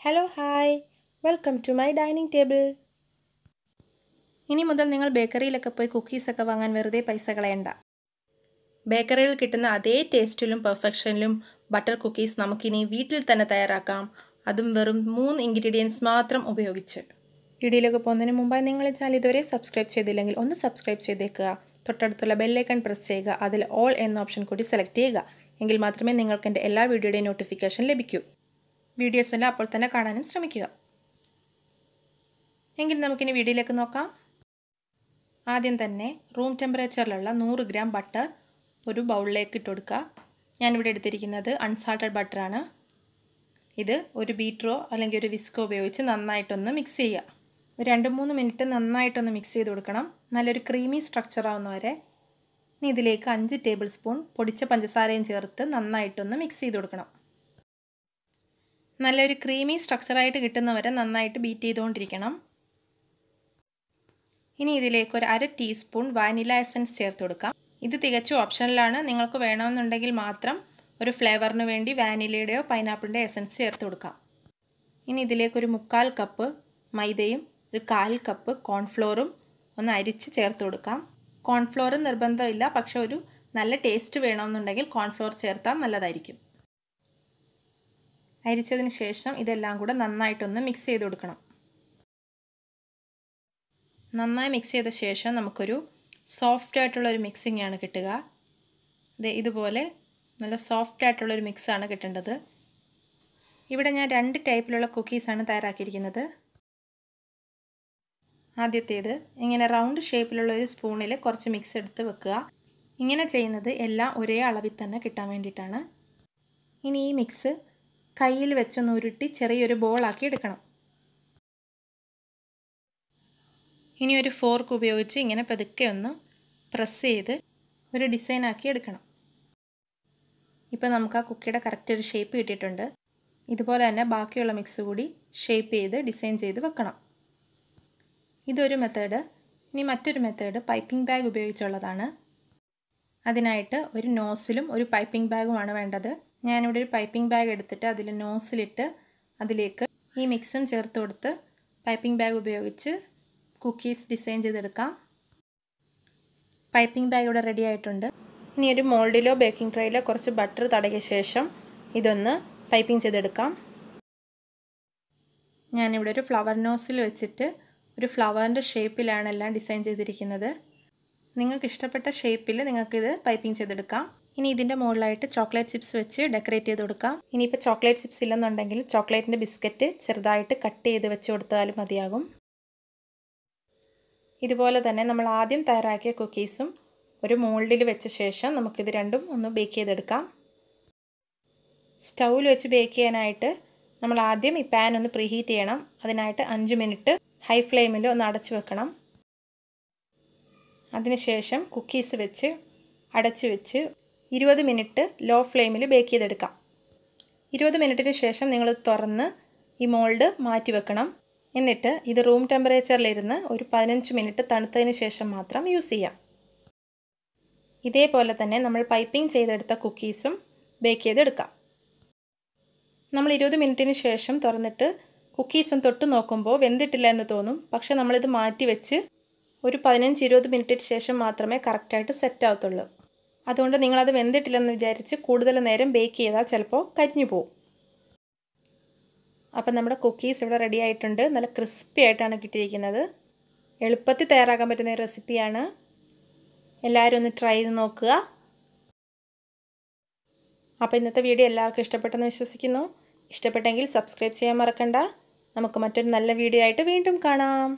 Hello hi welcome to my dining table ഇനി മുതൽ നിങ്ങൾ ബേക്കറിയിലൊക്കെ പോയി കുക്കീസൊക്കെ വാങ്ങാൻ വെറുതെ പൈസ കളയണ്ട. ബേക്കറിയിൽ കിട്ടുന്ന അതേ ടേസ്റ്റിലും പെർഫെക്ഷനിലും ബട്ടർ കുക്കീസ് നമുക്കിനി വീട്ടിൽ തന്നെ തയ്യാറാക്കാം. അതും വെറും മൂന്ന് ഇൻഗ്രീഡിയൻസ് മാത്രം ഉപയോഗിച്ച്. വീഡിയോയിലൊക്കെ പോകുന്നതിന് മുമ്പായി നിങ്ങൾ ചാനൽ ഇതുവരെ സബ്സ്ക്രൈബ് ചെയ്തില്ലെങ്കിൽ ഒന്ന് സബ്സ്ക്രൈബ് ചെയ്തേക്കുക. തൊട്ടടുത്തുള്ള ബെല്ലൈക്കൺ പ്രസ് ചെയ്യുക. അതിൽ ഓൾ എന്ന ഓപ്ഷൻ കൂടി സെലക്ട് ചെയ്യുക. എങ്കിൽ മാത്രമേ നിങ്ങൾക്ക് എന്റെ എല്ലാ വീഡിയോയുടെയും നോട്ടിഫിക്കേഷൻ ലഭിക്കൂ. വീഡിയോസ് എല്ലാം അപ്പോൾ തന്നെ കാണാനും ശ്രമിക്കുക. എങ്കിൽ നമുക്കിനി വീഡിയോയിലേക്ക് നോക്കാം. ആദ്യം തന്നെ റൂം ടെമ്പറേച്ചറിലുള്ള നൂറ് ഗ്രാം ബട്ടർ ഒരു ബൗളിലേക്ക് ഇട്ട് കൊടുക്കുക. ഞാനിവിടെ എടുത്തിരിക്കുന്നത് അൺസാൾട്ടഡ് ബട്ടറാണ് ഇത് ഒരു ബീറ്ററോ അല്ലെങ്കിൽ ഒരു വിസ്കോ ഉപയോഗിച്ച് നന്നായിട്ടൊന്ന് മിക്സ് ചെയ്യുക. ഒരു രണ്ട് മൂന്ന് മിനിറ്റ് നന്നായിട്ടൊന്ന് മിക്സ് ചെയ്ത് കൊടുക്കണം. നല്ലൊരു ക്രീമി സ്ട്രക്ചർ ആവുന്നവരെ ഇനി ഇതിലേക്ക് അഞ്ച് ടേബിൾ സ്പൂൺ പൊടിച്ച പഞ്ചസാരയും ചേർത്ത് നന്നായിട്ടൊന്ന് മിക്സ് ചെയ്ത് കൊടുക്കണം. നല്ലൊരു ക്രീമി സ്ട്രക്ചറായിട്ട് കിട്ടുന്നവരെ നന്നായിട്ട് ബീറ്റ് ചെയ്തുകൊണ്ടിരിക്കണം. ഇനി ഇതിലേക്ക് ഒരു അര ടീസ്പൂൺ വാനില എസൻസ് ചേർത്ത് കൊടുക്കാം. ഇത് തികച്ചും ഓപ്ഷനിലാണ് നിങ്ങൾക്ക് വേണമെന്നുണ്ടെങ്കിൽ മാത്രം ഒരു ഫ്ലേവറിന് വേണ്ടി വാനിലയുടെയോ പൈനാപ്പിളിന്റെ എസൻസ് ചേർത്ത് കൊടുക്കാം. ഇനി ഇതിലേക്കൊരു മുക്കാൽ കപ്പ് മൈദയും ഒരു കാൽ കപ്പ് കോൺഫ്ലോറും ഒന്ന് അരിച്ച് ചേർത്ത് കൊടുക്കാം. കോൺഫ്ലോർ നിർബന്ധമില്ല. പക്ഷെ ഒരു നല്ല ടേസ്റ്റ് വേണമെന്നുണ്ടെങ്കിൽ കോൺഫ്ലോർ ചേർത്താൽ നല്ലതായിരിക്കും. അരിച്ചതിന് ശേഷം ഇതെല്ലാം കൂടെ നന്നായിട്ടൊന്ന് മിക്സ് ചെയ്ത് കൊടുക്കണം. നന്നായി മിക്സ് ചെയ്ത ശേഷം നമുക്കൊരു സോഫ്റ്റ് ആയിട്ടുള്ളൊരു മിക്സിംഗ് ആണ് കിട്ടുക. ഇത് ഇതുപോലെ നല്ല സോഫ്റ്റ് ആയിട്ടുള്ളൊരു മിക്സാണ് കിട്ടേണ്ടത്. ഇവിടെ ഞാൻ രണ്ട് ടൈപ്പിലുള്ള കുക്കീസാണ് തയ്യാറാക്കിയിരിക്കുന്നത്. ആദ്യത്തേത് ഇങ്ങനെ റൗണ്ട് ഷേപ്പിലുള്ള ഒരു സ്പൂണിൽ കുറച്ച് മിക്സ് എടുത്ത് വെക്കുക. ഇങ്ങനെ ചെയ്യുന്നത് എല്ലാം ഒരേ അളവിൽ തന്നെ കിട്ടാൻ വേണ്ടിയിട്ടാണ്. ഇനി ഈ മിക്സ് കയ്യിൽ വെച്ചൊന്ന് ഉരുട്ടി ചെറിയൊരു ബോളാക്കി എടുക്കണം. ഇനി ഒരു ഫോർക്ക് ഉപയോഗിച്ച് ഇങ്ങനെ പതുക്കെ ഒന്ന് പ്രസ് ചെയ്ത് ഒരു ഡിസൈനാക്കി എടുക്കണം. ഇപ്പോൾ നമുക്ക് ആ കുക്കിയുടെ കറക്റ്റ് ഒരു ഷേപ്പ് കിട്ടിയിട്ടുണ്ട്. ഇതുപോലെ തന്നെ ബാക്കിയുള്ള മിക്സ് കൂടി ഷേപ്പ് ചെയ്ത് ഡിസൈൻ ചെയ്ത് വെക്കണം. ഇതൊരു മെത്തേഡ്. ഇനി മറ്റൊരു മെത്തേഡ് പൈപ്പിംഗ് ബാഗ് ഉപയോഗിച്ചുള്ളതാണ്. അതിനായിട്ട് ഒരു നോസിലും ഒരു പൈപ്പിംഗ് ബാഗുമാണ് വേണ്ടത്. ഞാനിവിടെ ഒരു പൈപ്പിംഗ് ബാഗ് എടുത്തിട്ട് അതിൽ നോസിലിട്ട് അതിലേക്ക് ഈ മിക്സും ചേർത്ത് കൊടുത്ത് പൈപ്പിംഗ് ബാഗ് ഉപയോഗിച്ച് കുക്കീസ് ഡിസൈൻ ചെയ്തെടുക്കാം. പൈപ്പിംഗ് ബാഗ് ഇവിടെ റെഡി ആയിട്ടുണ്ട്. ഇനി ഒരു മോൾഡിലോ ബേക്കിംഗ് ട്രേയിലോ കുറച്ച് ബട്ടർ തടകിയ ശേഷം ഇതൊന്ന് പൈപ്പിംഗ് ചെയ്തെടുക്കാം. ഞാനിവിടെ ഒരു ഫ്ലവർ നോസിൽ വെച്ചിട്ട് ഒരു ഫ്ലവറിന്റെ ഷേപ്പിലാണ് എല്ലാം ഡിസൈൻ ചെയ്തിരിക്കുന്നത്. നിങ്ങൾക്ക് ഇഷ്ടപ്പെട്ട ഷേപ്പിൽ നിങ്ങൾക്കിത് പൈപ്പിംഗ് ചെയ്തെടുക്കാം. ഇനി ഇതിന്റെ മുകളിലായിട്ട് ചോക്ലേറ്റ് ചിപ്സ് വെച്ച് ഡെക്കറേറ്റ് ചെയ്ത് കൊടുക്കാം. ഇനിയിപ്പോൾ ചോക്ലേറ്റ് ചിപ്സ് ഇല്ലെന്നുണ്ടെങ്കിൽ ചോക്ലേറ്റിന്റെ ബിസ്ക്കറ്റ് ചെറുതായിട്ട് കട്ട് ചെയ്ത് വെച്ച് കൊടുത്താലും മതിയാകും. ഇതുപോലെ തന്നെ നമ്മൾ ആദ്യം തയ്യാറാക്കിയ കുക്കീസും ഒരു മോൾഡിൽ വെച്ച ശേഷം നമുക്കിത് രണ്ടും ഒന്ന് ബേക്ക് ചെയ്തെടുക്കാം. സ്റ്റൗവിൽ വെച്ച് ബേക്ക് ചെയ്യാനായിട്ട് നമ്മൾ ആദ്യം ഈ പാൻ ഒന്ന് പ്രീഹീറ്റ് ചെയ്യണം. അതിനായിട്ട് അഞ്ച് മിനിറ്റ് ഹൈ ഫ്ലെയിമിൽ ഒന്ന് അടച്ചു വെക്കണം. അതിനുശേഷം കുക്കീസ് വെച്ച് അടച്ചു വെച്ച് ഇരുപത് മിനിറ്റ് ലോ ഫ്ലെയിമിൽ ബേക്ക് ചെയ്തെടുക്കാം. ഇരുപത് മിനിറ്റിന് ശേഷം നിങ്ങൾ തുറന്ന് ഈ മോൾഡ് മാറ്റി വെക്കണം. എന്നിട്ട് ഇത് റൂം ടെമ്പറേച്ചറിലിരുന്ന് ഒരു പതിനഞ്ച് മിനിറ്റ് തണുത്തതിന് ശേഷം മാത്രം യൂസ് ചെയ്യാം. ഇതേപോലെ തന്നെ നമ്മൾ പൈപ്പിംഗ് ചെയ്തെടുത്ത കുക്കീസും ബേക്ക് ചെയ്തെടുക്കാം. നമ്മൾ ഇരുപത് മിനിറ്റിന് ശേഷം തുറന്നിട്ട് കുക്കീസും തൊട്ട് നോക്കുമ്പോൾ വെന്തിട്ടില്ല എന്ന് തോന്നും. പക്ഷെ നമ്മളിത് മാറ്റി വെച്ച് ഒരു പതിനഞ്ച് ഇരുപത് മിനിറ്റിന് ശേഷം മാത്രമേ കറക്റ്റായിട്ട് സെറ്റ് ആവത്തുള്ളൂ. അതുകൊണ്ട് നിങ്ങളത് വെന്തിട്ടില്ലെന്ന് വിചാരിച്ച് കൂടുതൽ നേരം ബേക്ക് ചെയ്താൽ ചിലപ്പോൾ കരിഞ്ഞു പോകും അപ്പം നമ്മുടെ കുക്കീസ് ഇവിടെ റെഡി ആയിട്ടുണ്ട്. നല്ല ക്രിസ്പി ആയിട്ടാണ് കിട്ടിയിരിക്കുന്നത്. എളുപ്പത്തിൽ തയ്യാറാക്കാൻ പറ്റുന്ന ഒരു റെസിപ്പിയാണ് എല്ലാവരും ഒന്ന് ട്രൈ ചെയ്ത് നോക്കുക. അപ്പോൾ ഇന്നത്തെ വീഡിയോ എല്ലാവർക്കും ഇഷ്ടപ്പെട്ടെന്ന് വിശ്വസിക്കുന്നു. ഇഷ്ടപ്പെട്ടെങ്കിൽ സബ്സ്ക്രൈബ് ചെയ്യാൻ മറക്കണ്ട. നമുക്ക് മറ്റൊരു നല്ല വീഡിയോ ആയിട്ട് വീണ്ടും കാണാം.